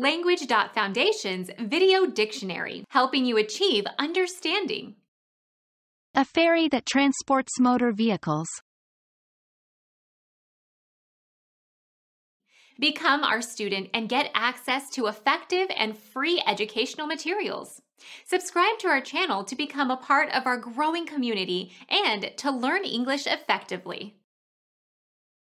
Language.Foundation's Video Dictionary, helping you achieve understanding. A ferry that transports motor vehicles. Become our student and get access to effective and free educational materials. Subscribe to our channel to become a part of our growing community and to learn English effectively.